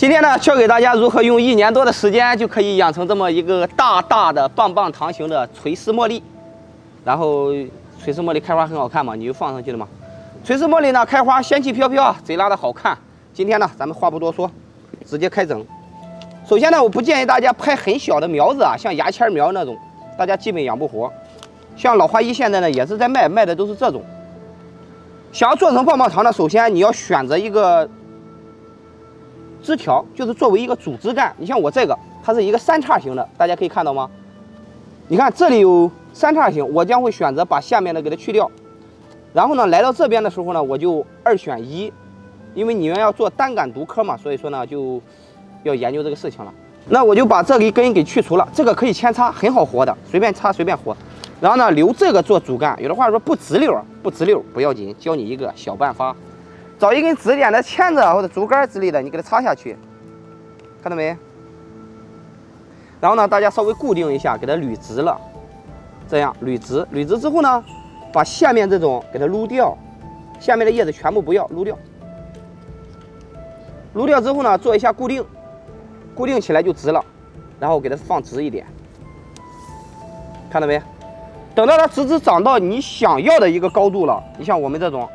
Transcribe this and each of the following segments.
今天呢，教给大家如何用一年多的时间就可以养成这么一个大大的棒棒糖型的垂丝茉莉。然后垂丝茉莉开花很好看嘛，你就放上去了嘛。垂丝茉莉呢，开花仙气飘飘，贼拉的好看。今天呢，咱们话不多说，直接开整。首先呢，我不建议大家拍很小的苗子啊，像牙签苗那种，大家基本养不活。像老花一现在呢，也是在卖，卖的都是这种。想要做成棒棒糖呢，首先你要选择一个枝条，就是作为一个主枝干。你像我这个，它是一个三叉形的，大家可以看到吗？你看这里有三叉形，我将会选择把下面的给它去掉。然后呢，来到这边的时候呢，我就二选一，因为你们要做单杆独科嘛，所以说呢，就要研究这个事情了。那我就把这一根给去除了，这个可以扦插，很好活的，随便插随便活。然后呢，留这个做主干。有的话说不直溜，不直溜不要紧，教你一个小办法，找一根直点的签子或者竹竿之类的，你给它插下去，看到没？然后呢，大家稍微固定一下，给它捋直了，这样捋直，捋直之后呢，把下面这种给它撸掉，下面的叶子全部不要撸掉，撸掉之后呢，做一下固定，固定起来就直了，然后给它放直一点，看到没？等到它直直长到你想要的一个高度了，你像我们这种，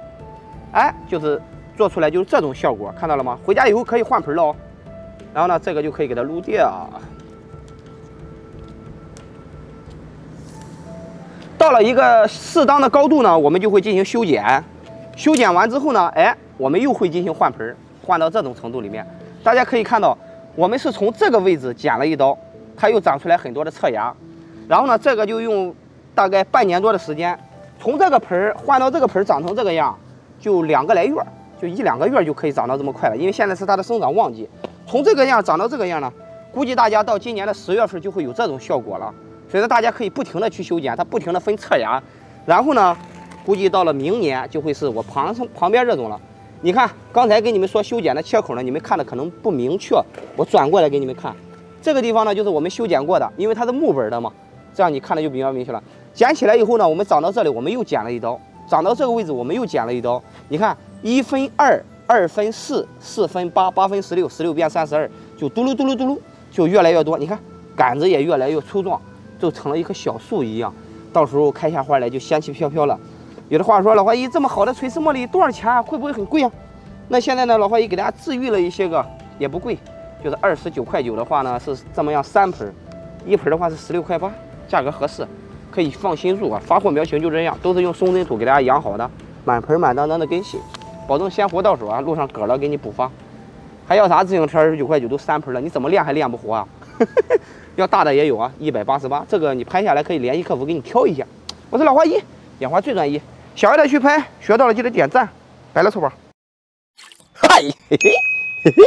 哎，就是做出来就是这种效果，看到了吗？回家以后可以换盆了哦。然后呢，这个就可以给它撸掉。到了一个适当的高度呢，我们就会进行修剪。修剪完之后呢，哎，我们又会进行换盆，换到这种程度里面。大家可以看到，我们是从这个位置剪了一刀，它又长出来很多的侧芽。然后呢，这个就用。大概半年多的时间，从这个盆换到这个盆长成这个样，就两个来月，就一两个月就可以长到这么快了。因为现在是它的生长旺季，从这个样长到这个样呢，估计大家到今年的十月份就会有这种效果了。所以说大家可以不停的去修剪，它不停的分侧芽，然后呢，估计到了明年就会是我旁旁边这种了。你看刚才跟你们说修剪的切口呢，你们看的可能不明确，我转过来给你们看，这个地方呢就是我们修剪过的，因为它是木本的嘛，这样你看的就比较明确了。剪起来以后呢，我们长到这里，我们又剪了一刀；长到这个位置，我们又剪了一刀。你看，一分二，二分四，四分八，八分十六，十六变三十二，就嘟噜嘟噜嘟噜，就越来越多。你看，杆子也越来越粗壮，就成了一棵小树一样。到时候开下花来就仙气飘飘了。有的话说，老花姨这么好的垂丝茉莉多少钱啊？会不会很贵啊？那现在呢，老花姨给大家治愈了一些个，也不贵，就是二十九块九的话呢，是这么样三盆，一盆的话是十六块八，价格合适。可以放心入啊！发货苗型就这样，都是用松针土给大家养好的，满盆满当当的根系，保证鲜活到手啊！路上割了给你补发，还要啥自行车？二十九块九都三盆了，你怎么练还练不活啊？要大的也有啊，一百八十八，这个你拍下来可以联系客服给你挑一下。我是老花一，养花最专一，想要的去拍，学到了记得点赞，拜了，臭宝。嗨，嘿嘿嘿嘿。